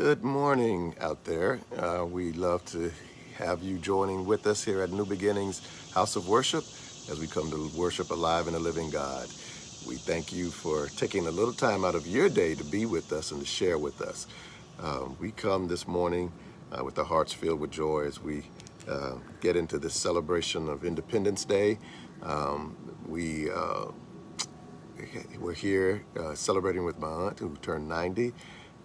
Good morning out there. Uh, we love to have you joining with us here at New Beginnings House of Worship as we come to worship alive and a living God. We thank you for taking a little time out of your day to be with us and to share with us. Um, we come this morning uh, with our hearts filled with joy as we uh, get into this celebration of Independence Day. Um, we uh, we're here uh, celebrating with my aunt who turned 90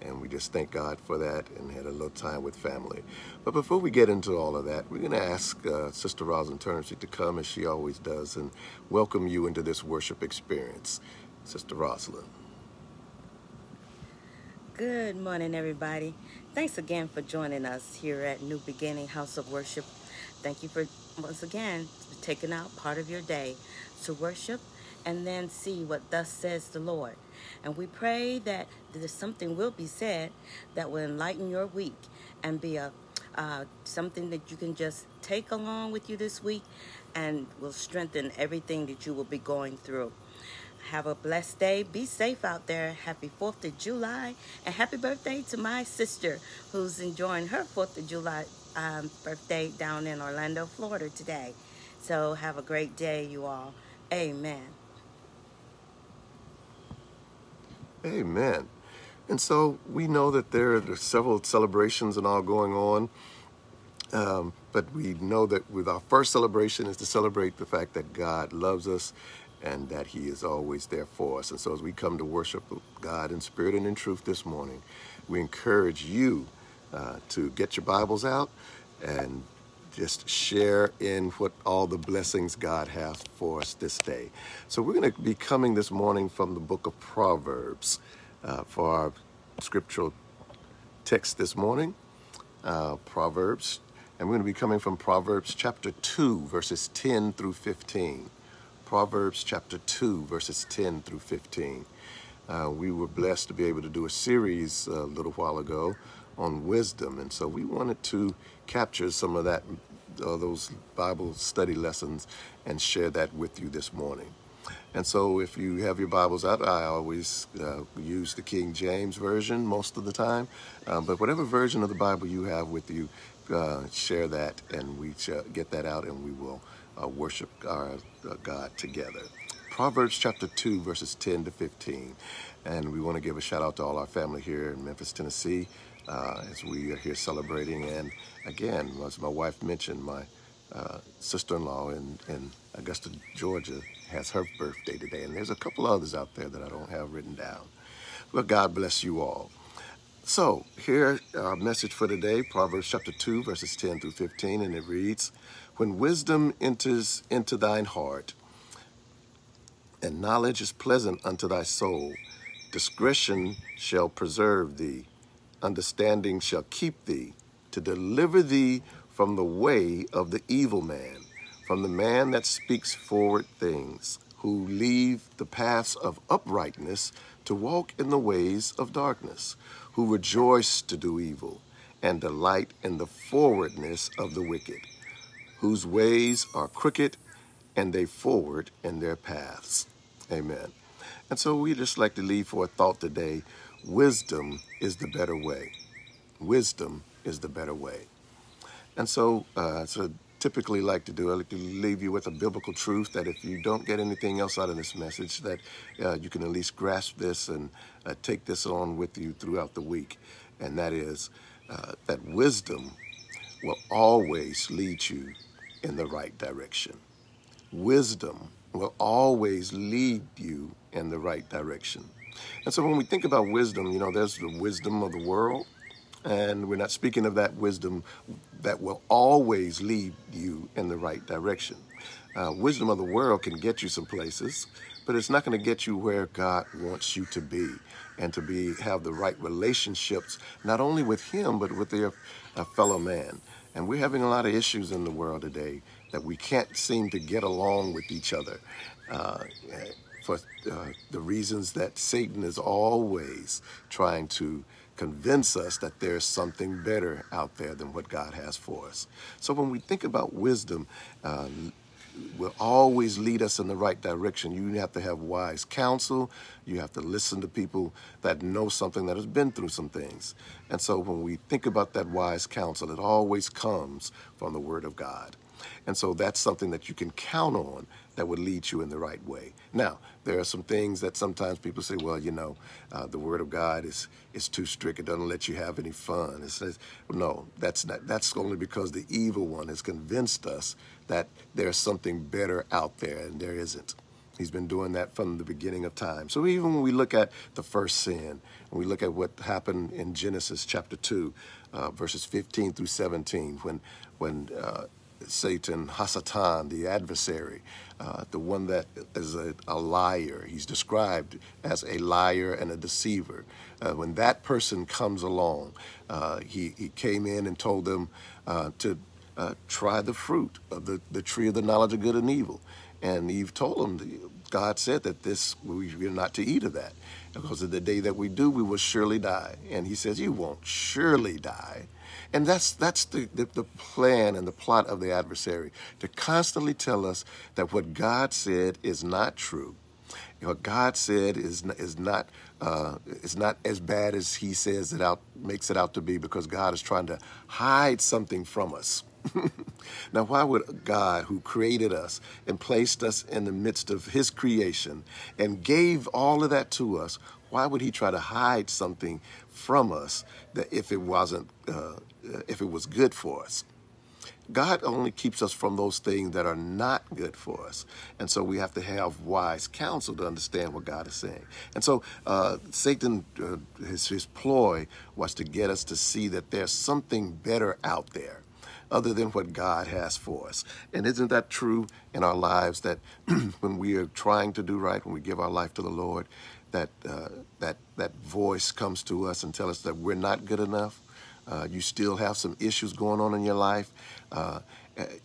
and we just thank God for that and had a little time with family. But before we get into all of that, we're going to ask uh, Sister Rosalind Turner to come as she always does and welcome you into this worship experience. Sister Rosalind. Good morning, everybody. Thanks again for joining us here at New Beginning House of Worship. Thank you for, once again, taking out part of your day to worship and then see what thus says the Lord. And we pray that there's something will be said that will enlighten your week and be a uh, something that you can just take along with you this week and will strengthen everything that you will be going through. Have a blessed day. Be safe out there. Happy 4th of July. And happy birthday to my sister who's enjoying her 4th of July um, birthday down in Orlando, Florida today. So have a great day, you all. Amen. Amen. And so we know that there are several celebrations and all going on. Um, but we know that with our first celebration is to celebrate the fact that God loves us and that he is always there for us. And so as we come to worship God in spirit and in truth this morning, we encourage you uh, to get your Bibles out and just share in what all the blessings God has for us this day. So we're going to be coming this morning from the book of Proverbs uh, for our scriptural text this morning. Uh, Proverbs, and we're going to be coming from Proverbs chapter 2, verses 10 through 15. Proverbs chapter 2, verses 10 through 15. Uh, we were blessed to be able to do a series a little while ago on wisdom, and so we wanted to capture some of that, uh, those Bible study lessons, and share that with you this morning. And so, if you have your Bibles out, I always uh, use the King James version most of the time. Uh, but whatever version of the Bible you have with you, uh, share that, and we get that out, and we will uh, worship our uh, God together. Proverbs chapter 2, verses 10 to 15. And we want to give a shout out to all our family here in Memphis, Tennessee uh, as we are here celebrating. And again, as my wife mentioned, my uh, sister-in-law in, in Augusta, Georgia has her birthday today. And there's a couple others out there that I don't have written down. Well, God bless you all. So here, our message for today, Proverbs chapter 2, verses 10 through 15, and it reads, When wisdom enters into thine heart, and knowledge is pleasant unto thy soul, discretion shall preserve thee understanding shall keep thee, to deliver thee from the way of the evil man, from the man that speaks forward things, who leave the paths of uprightness to walk in the ways of darkness, who rejoice to do evil, and delight in the forwardness of the wicked, whose ways are crooked, and they forward in their paths. Amen. And so we just like to leave for a thought today wisdom is the better way. Wisdom is the better way. And so, uh, so typically like to do, I like to leave you with a biblical truth that if you don't get anything else out of this message, that uh, you can at least grasp this and uh, take this on with you throughout the week. And that is uh, that wisdom will always lead you in the right direction. Wisdom will always lead you in the right direction. And so when we think about wisdom, you know, there's the wisdom of the world, and we're not speaking of that wisdom that will always lead you in the right direction. Uh, wisdom of the world can get you some places, but it's not going to get you where God wants you to be and to be have the right relationships, not only with Him, but with their uh, fellow man. And we're having a lot of issues in the world today that we can't seem to get along with each other. Uh, for uh, the reasons that Satan is always trying to convince us that there's something better out there than what God has for us. So when we think about wisdom, uh, will always lead us in the right direction. You have to have wise counsel. You have to listen to people that know something that has been through some things. And so when we think about that wise counsel, it always comes from the Word of God. And so that's something that you can count on that would lead you in the right way. Now, there are some things that sometimes people say, well, you know, uh, the Word of God is is too strict. It doesn't let you have any fun. It says, no, that's not. That's only because the evil one has convinced us that there's something better out there, and there isn't. He's been doing that from the beginning of time. So even when we look at the first sin, when we look at what happened in Genesis chapter 2, uh, verses 15 through 17, when, when uh, Satan, Hasatan, the adversary, uh, the one that is a, a, liar. He's described as a liar and a deceiver. Uh, when that person comes along, uh, he, he came in and told them uh, to uh, try the fruit of the, the tree of the knowledge of good and evil. And Eve told them, God said that this we, are not to eat of that. Because of the day that we do, we will surely die. And he says, You won't surely die. And that's that's the, the, the, plan and the plot of the adversary to constantly tell us that what God said is not true. What God said is is not uh, is not as bad as He says it out makes it out to be because God is trying to hide something from us. now, why would God, who created us and placed us in the midst of His creation and gave all of that to us, why would He try to hide something from us that if it wasn't, uh, if it was good for us? God only keeps us from those things that are not good for us. And so we have to have wise counsel to understand what God is saying. And so uh, Satan, uh, his, his ploy was to get us to see that there's something better out there other than what God has for us. And isn't that true in our lives that when we are trying to do right, when we give our life to the Lord, that uh, that that voice comes to us and tell us that we're not good enough. Uh, you still have some issues going on in your life. Uh,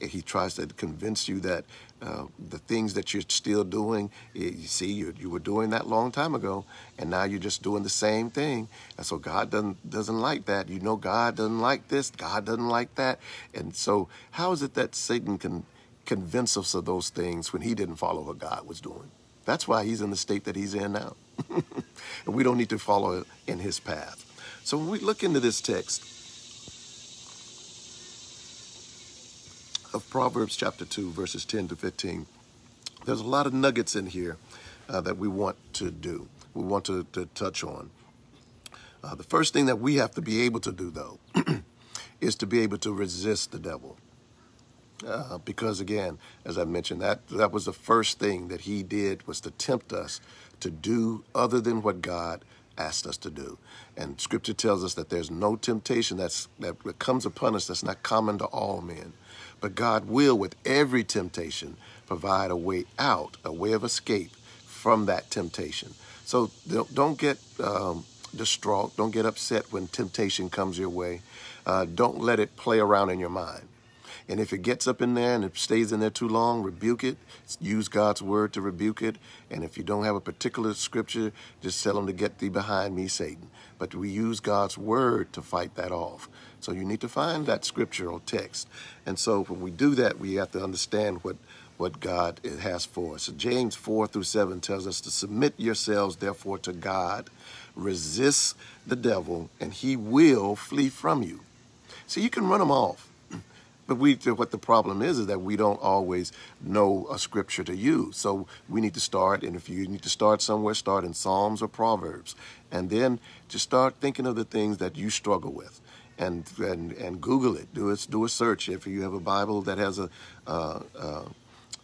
he tries to convince you that uh, the things that you're still doing, you see, you, you were doing that long time ago, and now you're just doing the same thing. And so God doesn't doesn't like that. You know, God doesn't like this. God doesn't like that. And so, how is it that Satan can convince us of those things when he didn't follow what God was doing? That's why he's in the state that he's in now. and we don't need to follow in his path. So when we look into this text, of Proverbs chapter 2, verses 10 to 15. There's a lot of nuggets in here uh, that we want to do, we want to, to touch on. Uh, the first thing that we have to be able to do, though, is to be able to resist the devil. Uh, because again, as I mentioned, that that was the first thing that he did was to tempt us to do other than what God asked us to do. And Scripture tells us that there's no temptation that's that comes upon us that's not common to all men. But God will, with every temptation, provide a way out, a way of escape from that temptation. So don't get um, distraught. Don't get upset when temptation comes your way. Uh, don't let it play around in your mind. And if it gets up in there and it stays in there too long, rebuke it. Use God's word to rebuke it. And if you don't have a particular scripture, just tell them to get thee behind me, Satan. But we use God's word to fight that off. So you need to find that scriptural text. And so when we do that, we have to understand what what God has for us. So James 4 through 7 tells us to submit yourselves, therefore, to God. Resist the devil, and he will flee from you. So you can run him off. But we, what the problem is, is that we don't always know a scripture to use. So we need to start, and if you need to start somewhere, start in Psalms or Proverbs, and then just start thinking of the things that you struggle with, and and and Google it. Do it. Do a search. If you have a Bible that has a uh, uh,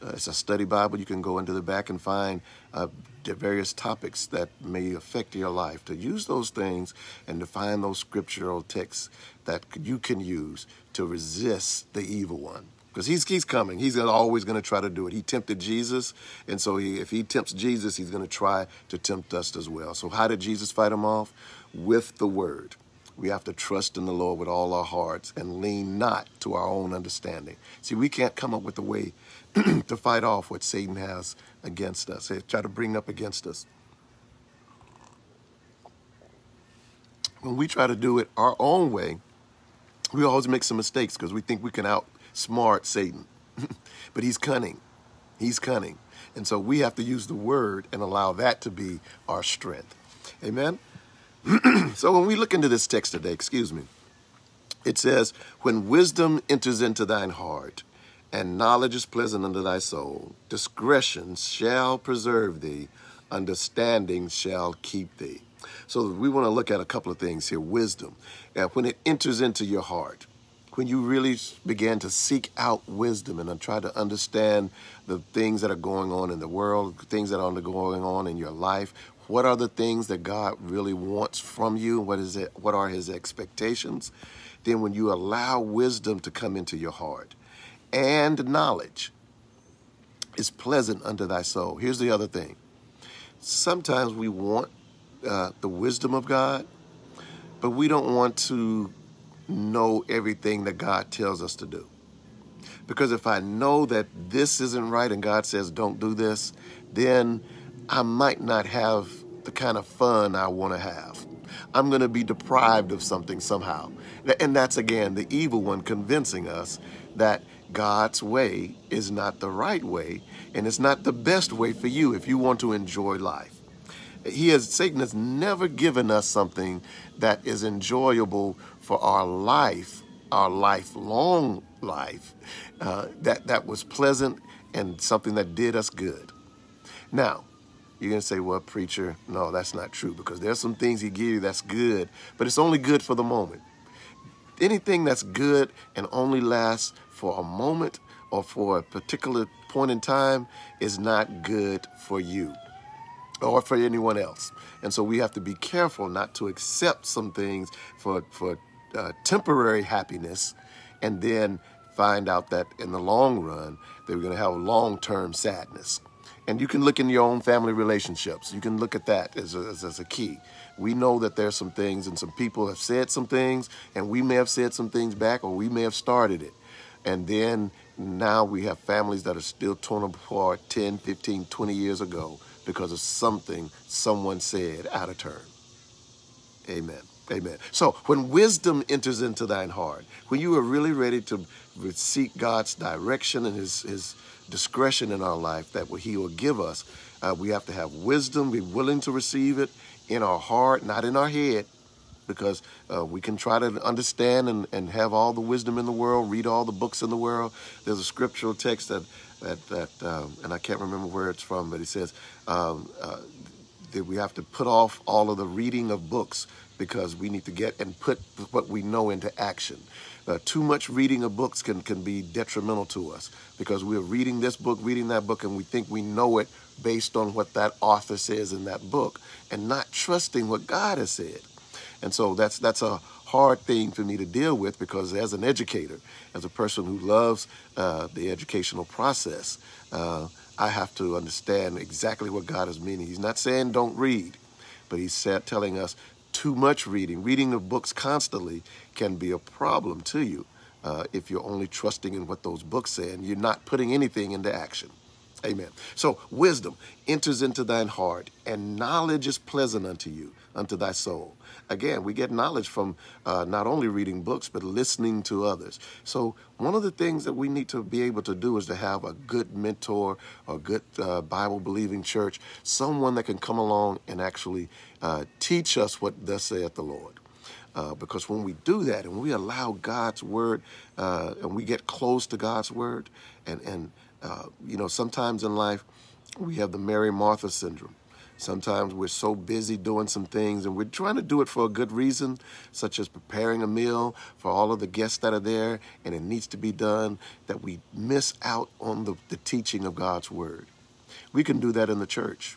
it's a study Bible, you can go into the back and find uh, various topics that may affect your life. To use those things and to find those scriptural texts that you can use to resist the evil one. Because he's, he's coming. He's always going to try to do it. He tempted Jesus, and so he, if he tempts Jesus, he's going to try to tempt us as well. So how did Jesus fight him off? With the word. We have to trust in the Lord with all our hearts and lean not to our own understanding. See, we can't come up with a way to fight off what Satan has against us, They try to bring up against us. When we try to do it our own way, we always make some mistakes because we think we can outsmart Satan. but he's cunning. He's cunning. And so we have to use the word and allow that to be our strength. Amen? so when we look into this text today, excuse me, it says, When wisdom enters into thine heart, and knowledge is pleasant unto thy soul, discretion shall preserve thee, understanding shall keep thee. So we want to look at a couple of things here. Wisdom, and when it enters into your heart, when you really begin to seek out wisdom and uh, try to understand the things that are going on in the world, things that are going on in your life, what are the things that God really wants from you? What is it? What are His expectations? Then, when you allow wisdom to come into your heart, and knowledge is pleasant unto thy soul. Here's the other thing. Sometimes we want uh, the wisdom of God, but we don't want to know everything that God tells us to do. Because if I know that this isn't right and God says don't do this, then I might not have the kind of fun I want to have. I'm going to be deprived of something somehow. And that's again the evil one convincing us that God's way is not the right way and it's not the best way for you if you want to enjoy life. He has Satan has never given us something that is enjoyable for our life, our lifelong life, uh, that that was pleasant and something that did us good. Now, you're gonna say, "Well, preacher, no, that's not true," because there's some things he gives you that's good, but it's only good for the moment. Anything that's good and only lasts for a moment or for a particular point in time is not good for you or for anyone else. And so we have to be careful not to accept some things for, for uh, temporary happiness and then find out that in the long run, they're going to have long-term sadness. And you can look in your own family relationships. You can look at that as a, as, as a key. We know that there's some things and some people have said some things and we may have said some things back or we may have started it. And then now we have families that are still torn apart 10, 15, 20 years ago because of something someone said out of turn. Amen. Amen. So when wisdom enters into thine heart, when you are really ready to seek God's direction and his, his discretion in our life that he will give us, uh, we have to have wisdom, be willing to receive it in our heart, not in our head, because uh, we can try to understand and, and have all the wisdom in the world, read all the books in the world. There's a scriptural text that, that, that um, and I can't remember where it's from, but it says um, uh, that we have to put off all of the reading of books because we need to get and put what we know into action. Uh, too much reading of books can, can be detrimental to us because we're reading this book, reading that book, and we think we know it based on what that author says in that book and not trusting what God has said. And so that's that's a hard thing for me to deal with because as an educator, as a person who loves uh, the educational process, uh, I have to understand exactly what God is meaning. He's not saying don't read, but he's said, telling us too much reading, reading the books constantly can be a problem to you uh, if you're only trusting in what those books say and you're not putting anything into action. Amen. So wisdom enters into thine heart, and knowledge is pleasant unto you, unto thy soul. Again, we get knowledge from uh, not only reading books, but listening to others. So one of the things that we need to be able to do is to have a good mentor, a good uh, Bible-believing church, someone that can come along and actually uh, teach us what thus saith the Lord. Uh, because when we do that and we allow God's word uh, and we get close to God's word and, and uh, you know, sometimes in life we have the Mary Martha syndrome. Sometimes we're so busy doing some things and we're trying to do it for a good reason, such as preparing a meal for all of the guests that are there and it needs to be done, that we miss out on the, the teaching of God's word. We can do that in the church.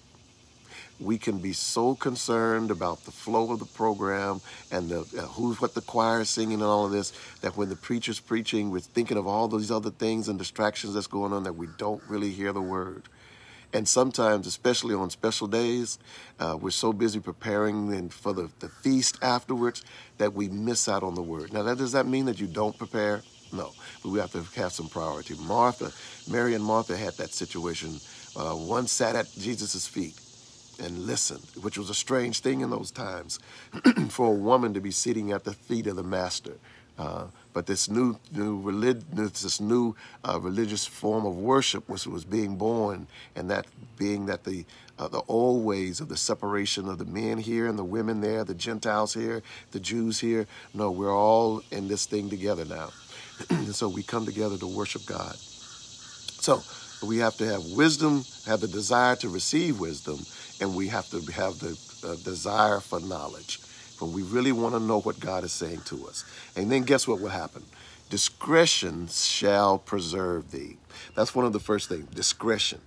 We can be so concerned about the flow of the program and the, uh, who's what the choir is singing and all of this that when the preacher's preaching, we're thinking of all these other things and distractions that's going on that we don't really hear the word. And sometimes, especially on special days, uh, we're so busy preparing and for the, the feast afterwards that we miss out on the word. Now, that, does that mean that you don't prepare? No, but we have to have some priority. Martha, Mary and Martha had that situation. Uh, one sat at Jesus' feet and listened, which was a strange thing in those times for a woman to be sitting at the feet of the master. Uh, but this new, new relig- this new uh, religious form of worship was was being born, and that being that the uh, the old ways of the separation of the men here and the women there, the Gentiles here, the Jews here. No, we're all in this thing together now, and so we come together to worship God. So we have to have wisdom, have the desire to receive wisdom, and we have to have the uh, desire for knowledge. When we really want to know what God is saying to us. And then guess what will happen? Discretion shall preserve thee. That's one of the first things, discretion.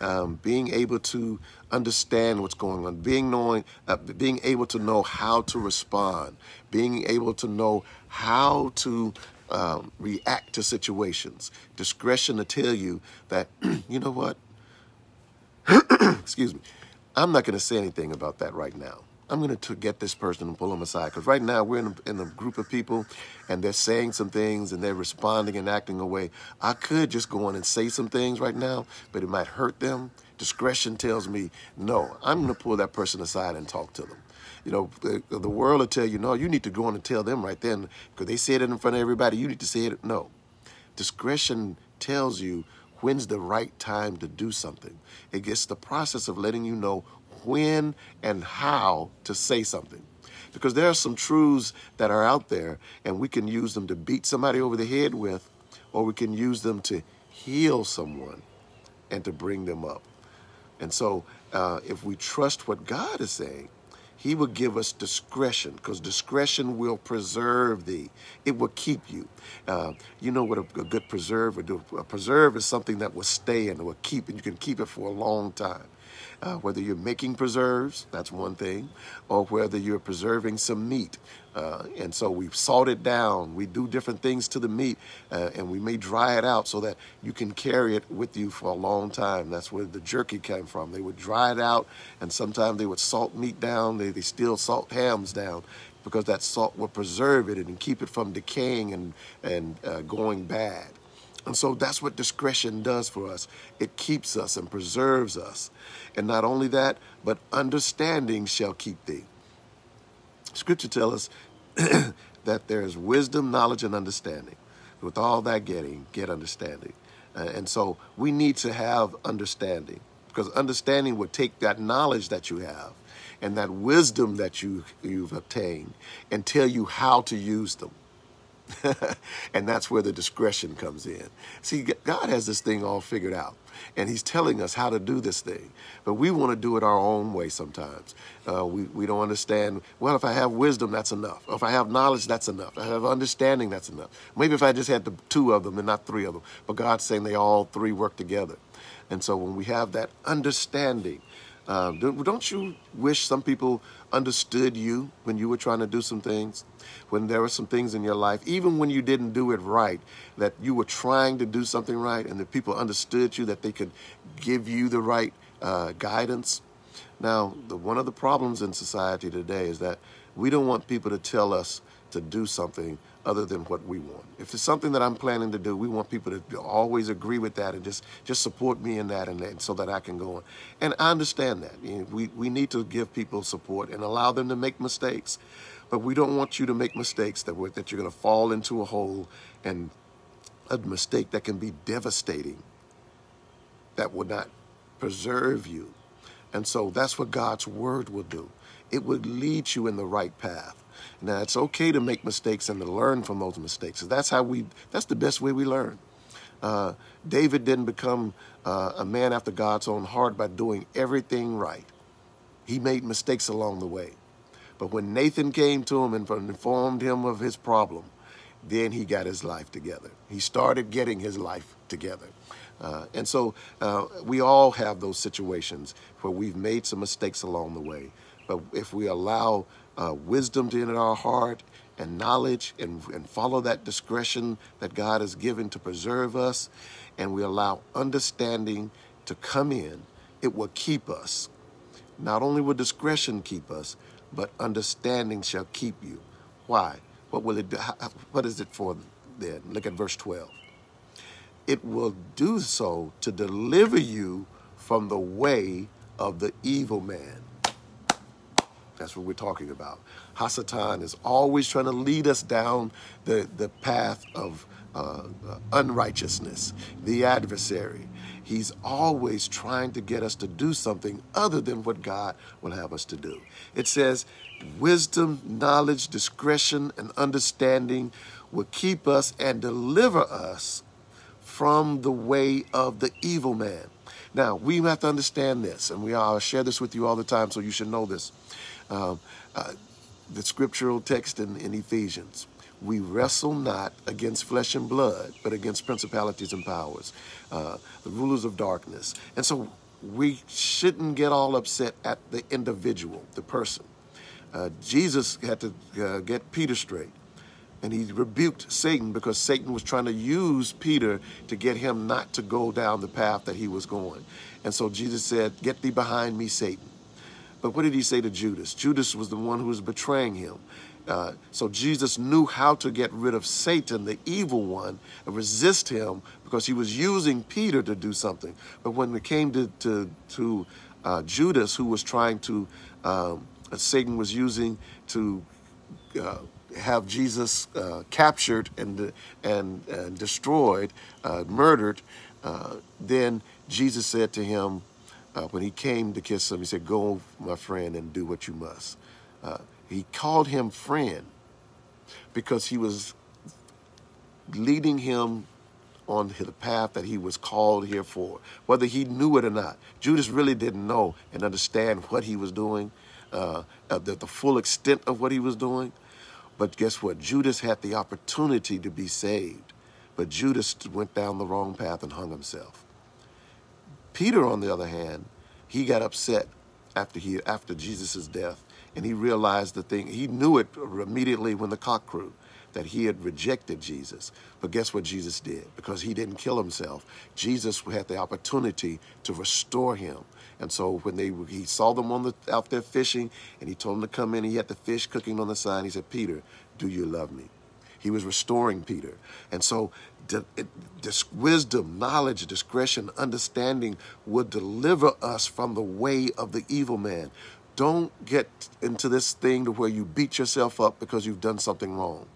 Um, being able to understand what's going on, being knowing, uh, being able to know how to respond, being able to know how to um, react to situations. Discretion to tell you that, you know what? Excuse me. I'm not going to say anything about that right now. I'm going to get this person and pull them aside because right now we're in a, in a group of people and they're saying some things and they're responding and acting a way. I could just go on and say some things right now, but it might hurt them. Discretion tells me, no, I'm going to pull that person aside and talk to them. You know, the, the world will tell you, no, you need to go on and tell them right then because they said it in front of everybody. You need to say it. No. Discretion tells you when's the right time to do something. It gets the process of letting you know when and how to say something. Because there are some truths that are out there, and we can use them to beat somebody over the head with, or we can use them to heal someone and to bring them up. And so, uh, if we trust what God is saying, he will give us discretion because discretion will preserve thee. It will keep you. Uh, you know what a, a, good preserve would do? A preserve is something that will stay and will keep, and you can keep it for a long time. Uh, whether you're making preserves, that's one thing, or whether you're preserving some meat. Uh, and so we salt it down. We do different things to the meat, uh, and we may dry it out so that you can carry it with you for a long time. That's where the jerky came from. They would dry it out, and sometimes they would salt meat down. They, they still salt hams down because that salt will preserve it and keep it from decaying and, and uh, going bad. And so that's what discretion does for us. It keeps us and preserves us. And not only that, but understanding shall keep thee. Scripture tells us that there is wisdom, knowledge, and understanding. With all that getting, get understanding. Uh, and so we need to have understanding because understanding would take that knowledge that you have and that wisdom that you, you've obtained and tell you how to use them. and that's where the discretion comes in. See, God has this thing all figured out, and He's telling us how to do this thing. But we want to do it our own way sometimes. Uh, we, we don't understand, well, if I have wisdom, that's enough. If I have knowledge, that's enough. If I have understanding, that's enough. Maybe if I just had the two of them and not three of them. But God's saying they all three work together. And so when we have that understanding, uh, don't you wish some people understood you when you were trying to do some things? When there were some things in your life, even when you didn't do it right, that you were trying to do something right and the people understood you, that they could give you the right uh, guidance? Now, the, one of the problems in society today is that we don't want people to tell us to do something other than what we want. If it's something that I'm planning to do, we want people to always agree with that and just just support me in that and, and so that I can go on. And I understand that. You know, we, we need to give people support and allow them to make mistakes. But we don't want you to make mistakes that, that you're going to fall into a hole and a mistake that can be devastating, that will not preserve you. And so that's what God's word will do. It would lead you in the right path. Now it's okay to make mistakes and to learn from those mistakes. That's how we. That's the best way we learn. Uh, David didn't become uh, a man after God's own heart by doing everything right. He made mistakes along the way. But when Nathan came to him and informed him of his problem, then he got his life together. He started getting his life together. Uh, and so uh, we all have those situations where we've made some mistakes along the way. But if we allow uh, wisdom to enter our heart and knowledge and, and follow that discretion that God has given to preserve us, and we allow understanding to come in, it will keep us. Not only will discretion keep us, but understanding shall keep you. Why? What will it do? What is it for then? Look at verse 12. It will do so to deliver you from the way of the evil man That's what we're talking about. Hasatan is always trying to lead us down the, the path of uh, uh, unrighteousness, the adversary. He's always trying to get us to do something other than what God will have us to do. It says, wisdom, knowledge, discretion, and understanding will keep us and deliver us from the way of the evil man. Now, we have to understand this, and we I'll share this with you all the time, so you should know this. Um, uh, the scriptural text in, in Ephesians. We wrestle not against flesh and blood, but against principalities and powers, uh, the rulers of darkness. And so we shouldn't get all upset at the individual, the person. Uh, Jesus had to uh, get Peter straight. And he rebuked Satan because Satan was trying to use Peter to get him not to go down the path that he was going. And so Jesus said, Get thee behind me, Satan. But what did he say to Judas? Judas was the one who was betraying him. Uh, so Jesus knew how to get rid of Satan, the evil one, and resist him because he was using Peter to do something. But when it came to to, to uh, Judas, who was trying to, um, Satan was using to uh, have Jesus uh, captured and and, and destroyed, uh, murdered, uh, then Jesus said to him, when he came to kiss him, he said, "Go, my friend, and do what you must." He called him friend because he was leading him on the path that he was called here for, whether he knew it or not. Judas really didn't know and understand what he was doing, uh, the, the full extent of what he was doing. But guess what? Judas had the opportunity to be saved, but Judas went down the wrong path and hung himself. Peter, on the other hand, he got upset after he after Jesus' death and he realized the thing. He knew it immediately when the cock crew that he had rejected Jesus. But guess what Jesus did? Because he didn't kill himself, Jesus had the opportunity to restore him. And so when they he saw them on the out there fishing, and he told them to come in, he had the fish cooking on the side. He said, "Peter, do you love me?" He was restoring Peter. And so this wisdom, knowledge, discretion, understanding would deliver us from the way of the evil man. Don't get into this thing to where you beat yourself up because you've done something wrong.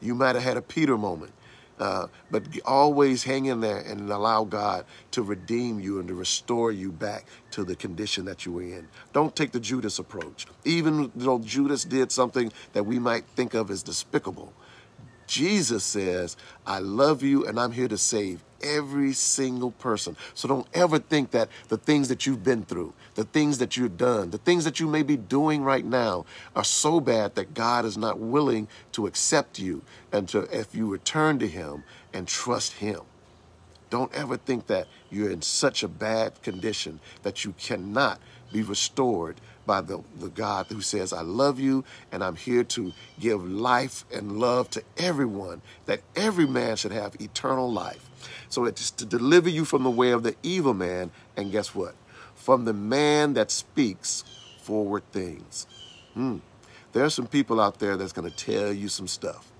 You might have had a Peter moment, uh, but always hang in there and allow God to redeem you and to restore you back to the condition that you were in. Don't take the Judas approach. Even though Judas did something that we might think of as despicable, Jesus says, I love you and I'm here to save every single person. So don't ever think that the things that you've been through, the things that you've done, the things that you may be doing right now are so bad that God is not willing to accept you and to if you return to him and trust him. Don't ever think that you're in such a bad condition that you cannot be restored by the, the God who says, I love you and I'm here to give life and love to everyone, that every man should have eternal life. So it's to deliver you from the way of the evil man, and guess what? From the man that speaks forward things. Hmm. There are some people out there that's going to tell you some stuff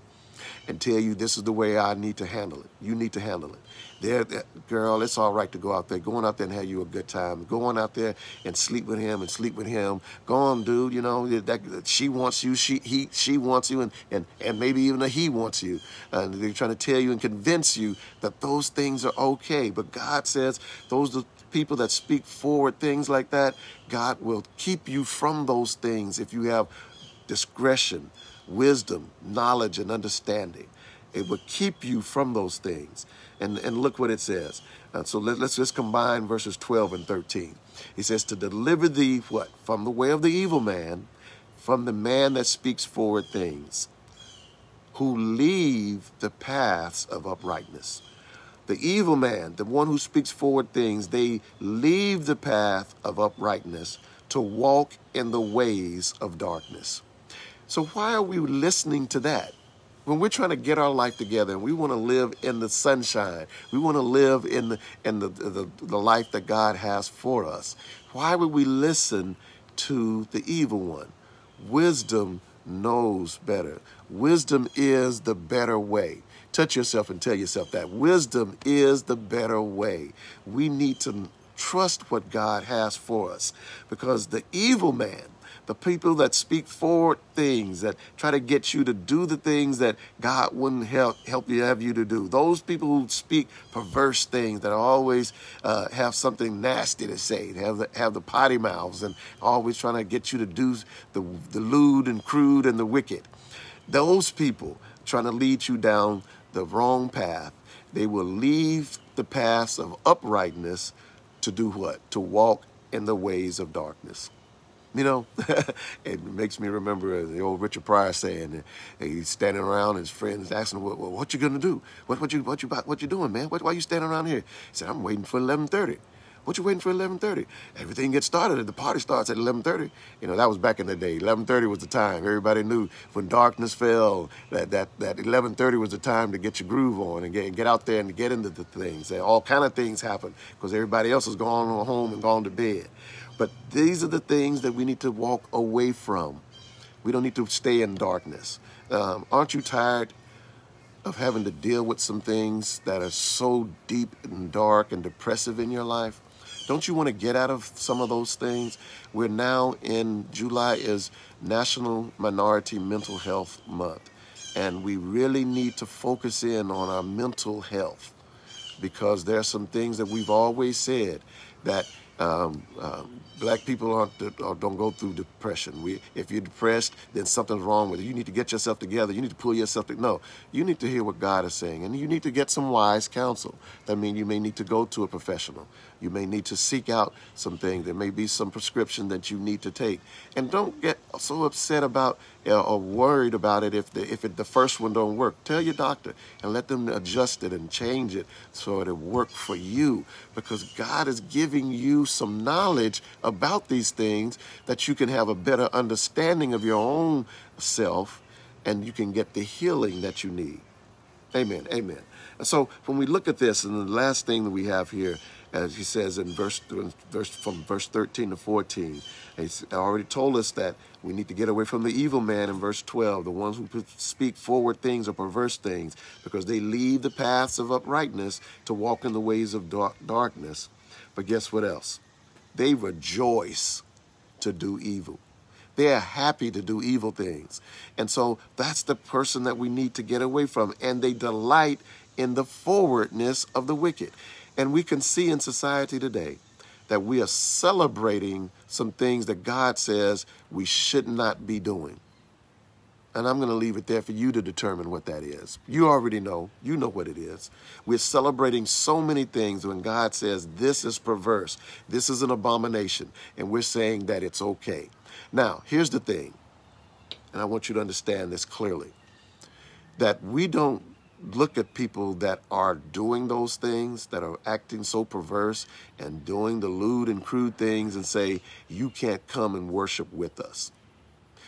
and tell you this is the way I need to handle it. You need to handle it. There, girl, it's all right to go out there. Going out there and have you a good time. Going out there and sleep with him and sleep with him. Go on, dude. You know that she wants you. She he she wants you, and and and maybe even a he wants you. And they're trying to tell you and convince you that those things are okay. But God says those are people that speak forward things like that. God will keep you from those things if you have discretion wisdom, knowledge, and understanding. It will keep you from those things. And, and look what it says. Uh, so let, let's just combine verses 12 and 13. He says, To deliver thee what? From the way of the evil man, from the man that speaks forward things, who leave the paths of uprightness. The evil man, the one who speaks forward things, they leave the path of uprightness to walk in the ways of darkness. So why are we listening to that? When we're trying to get our life together and we want to live in the sunshine, we want to live in the in the, the, the life that God has for us. Why would we listen to the evil one? Wisdom knows better. Wisdom is the better way. Touch yourself and tell yourself that. Wisdom is the better way. We need to trust what God has for us because the evil man The people that speak forward things, that try to get you to do the things that God wouldn't help help you have you to do. Those people who speak perverse things that always uh, have something nasty to say, have the, have the potty mouths, and always trying to get you to do the the lewd and crude and the wicked. Those people trying to lead you down the wrong path. They will leave the paths of uprightness to do what? To walk in the ways of darkness. You know, it makes me remember uh, the old Richard Pryor saying, he's standing around, his friends asking, well, what you gonna do? What, what you, what you, what you doing, man? What, why you standing around here? He said, I'm waiting for 1130. What you waiting for 11:30? Everything gets started. The party starts at 11:30. You know that was back in the day. 11:30 was the time. Everybody knew when darkness fell that that that 11:30 was the time to get your groove on and get get out there and get into the things. All kind of things happen because everybody else has gone home and gone to bed. But these are the things that we need to walk away from. We don't need to stay in darkness. Um, aren't you tired of having to deal with some things that are so deep and dark and depressive in your life? Don't you want to get out of some of those things? We're now in July is National Minority Mental Health Month. And we really need to focus in on our mental health because there are some things that we've always said that um, um, black people aren't or don't go through depression. We, if you're depressed, then something's wrong with you. You need to get yourself together. You need to pull yourself. To, no, you need to hear what God is saying, and you need to get some wise counsel. That means you may need to go to a professional. You may need to seek out some things. There may be some prescription that you need to take, and don't get so upset about uh, or worried about it if the if it, the first one don't work. Tell your doctor and let them adjust it and change it so it'll work for you, because God is giving you some knowledge about these things that you can have a better understanding of your own self and you can get the healing that you need. Amen. Amen. And so when we look at this, and the last thing that we have here, as he says in verse, verse from verse 13 to 14, he's already told us that we need to get away from the evil man in verse 12, the ones who speak forward things or perverse things, because they leave the paths of uprightness to walk in the ways of dark, darkness. But guess what else? They rejoice to do evil. They are happy to do evil things. And so that's the person that we need to get away from. And they delight in the forwardness of the wicked. And we can see in society today that we are celebrating some things that God says we should not be doing. And I'm going to leave it there for you to determine what that is. You already know. You know what it is. We're celebrating so many things when God says this is perverse, this is an abomination, and we're saying that it's okay. Now, here's the thing, and I want you to understand this clearly that we don't look at people that are doing those things, that are acting so perverse and doing the lewd and crude things, and say, You can't come and worship with us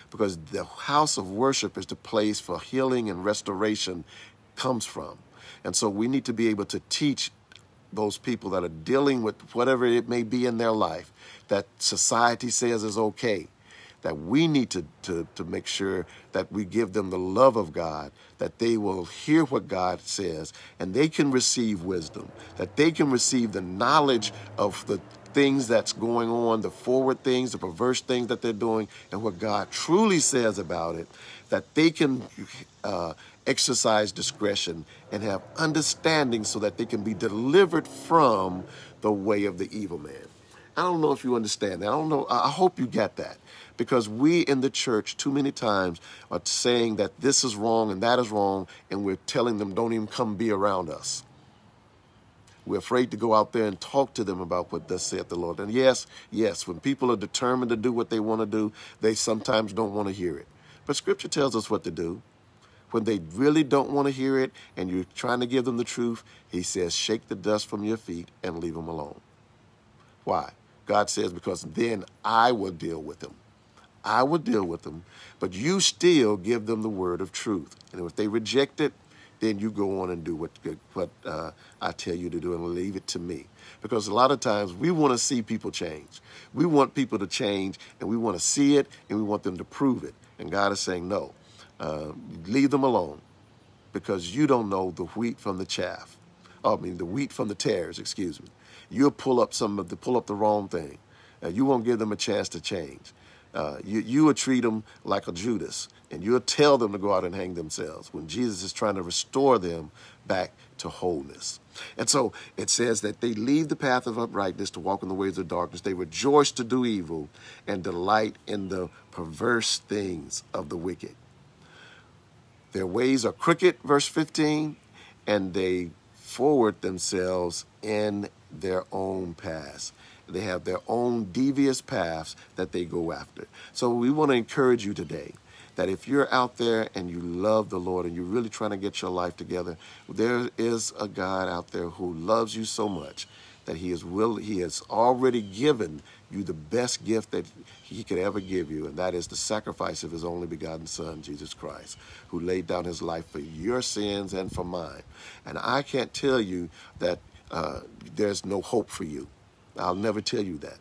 because the house of worship is the place for healing and restoration comes from. And so we need to be able to teach those people that are dealing with whatever it may be in their life that society says is okay that we need to, to, to make sure that we give them the love of God, that they will hear what God says, and they can receive wisdom, that they can receive the knowledge of the things that's going on, the forward things, the perverse things that they're doing, and what God truly says about it, that they can uh, exercise discretion and have understanding so that they can be delivered from the way of the evil man. I don't know if you understand that. I don't know. I hope you get that. Because we in the church, too many times, are saying that this is wrong and that is wrong, and we're telling them, don't even come be around us. We're afraid to go out there and talk to them about what thus saith the Lord. And yes, yes, when people are determined to do what they want to do, they sometimes don't want to hear it. But Scripture tells us what to do. When they really don't want to hear it and you're trying to give them the truth, He says, shake the dust from your feet and leave them alone. Why? God says, because then I will deal with them. I will deal with them, but you still give them the word of truth. And if they reject it, then you go on and do what what uh, I tell you to do and leave it to me. Because a lot of times we want to see people change. We want people to change and we want to see it and we want them to prove it. And God is saying, no, uh, leave them alone because you don't know the wheat from the chaff. I mean, the wheat from the tares, excuse me. You'll pull up some of the, pull up the wrong thing. Uh, you won't give them a chance to change. Uh, you, you would treat them like a Judas, and you'll tell them to go out and hang themselves when Jesus is trying to restore them back to wholeness. And so it says that they leave the path of uprightness to walk in the ways of darkness. They rejoice to do evil and delight in the perverse things of the wicked. Their ways are crooked, verse 15, and they forward themselves in their own paths. They have their own devious paths that they go after. So we want to encourage you today that if you're out there and you love the Lord and you're really trying to get your life together, there is a God out there who loves you so much that he is will he has already given you the best gift that he could ever give you and that is the sacrifice of his only begotten son Jesus Christ who laid down his life for your sins and for mine. And I can't tell you that uh, there's no hope for you. I'll never tell you that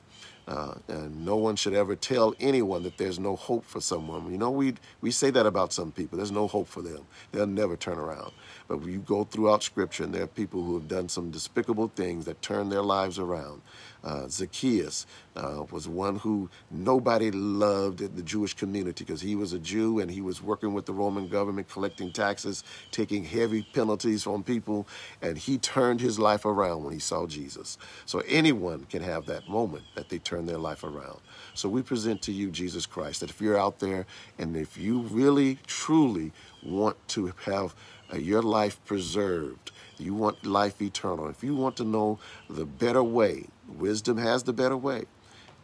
uh, and no one should ever tell anyone that there's no hope for someone. You know, we we say that about some people. There's no hope for them. They'll never turn around. But you go throughout Scripture, and there are people who have done some despicable things that turn their lives around. Uh, Zacchaeus uh, was one who nobody loved in the Jewish community because he was a Jew and he was working with the Roman government, collecting taxes, taking heavy penalties from people, and he turned his life around when he saw Jesus. So anyone can have that moment that they turn their life around. So we present to you Jesus Christ that if you're out there and if you really, truly want to have uh, your life preserved, you want life eternal, if you want to know the better way, wisdom has the better way,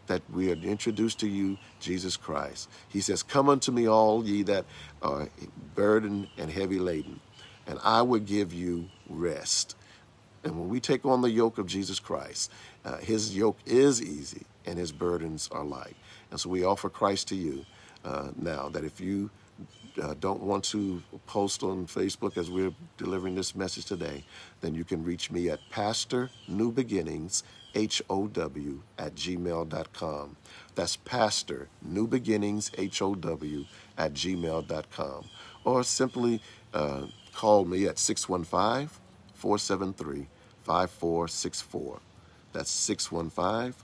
that we are introduced to you, Jesus Christ. He says, Come unto me, all ye that are burdened and heavy laden, and I will give you rest. And when we take on the yoke of Jesus Christ, uh, his yoke is easy and his burdens are light. And so we offer Christ to you uh, now that if you uh, don't want to post on Facebook as we're delivering this message today, then you can reach me at Pastor New Beginnings, H-O-W, at gmail.com. That's Pastor New Beginnings, H-O-W, at gmail.com. Or simply uh, call me at 615 473 5464. That's 615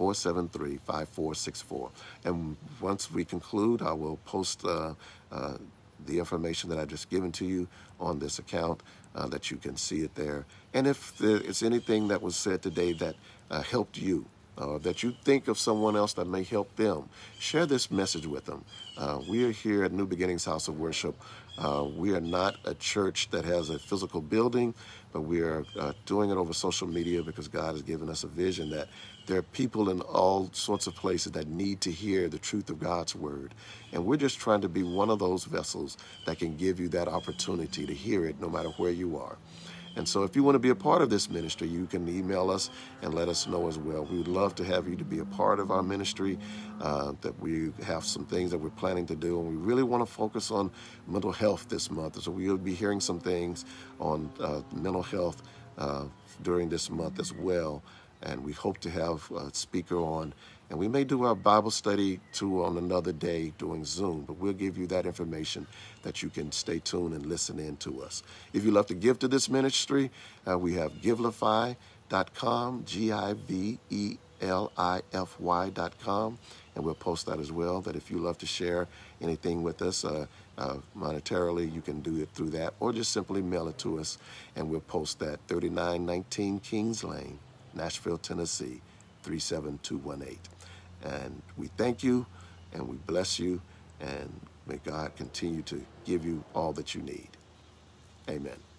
473 5464. And once we conclude, I will post uh, uh, the information that I just given to you on this account uh, that you can see it there. And if there is anything that was said today that uh, helped you, uh, that you think of someone else that may help them, share this message with them. Uh, we are here at New Beginnings House of Worship. Uh, we are not a church that has a physical building, but we are uh, doing it over social media because God has given us a vision that there are people in all sorts of places that need to hear the truth of God's word. And we're just trying to be one of those vessels that can give you that opportunity to hear it no matter where you are. And so if you want to be a part of this ministry, you can email us and let us know as well. We would love to have you to be a part of our ministry, uh, that we have some things that we're planning to do. And we really want to focus on mental health this month. So we'll be hearing some things on uh, mental health uh, during this month as well and we hope to have a speaker on. And we may do our Bible study too on another day doing Zoom, but we'll give you that information that you can stay tuned and listen in to us. If you love to give to this ministry, uh, we have givelify.com, G-I-V-E-L-I-F-Y.com, and we'll post that as well, that if you love to share anything with us, uh, uh, monetarily, you can do it through that, or just simply mail it to us, and we'll post that 3919 Kings Lane, Nashville, Tennessee, 37218. And we thank you and we bless you and may God continue to give you all that you need. Amen.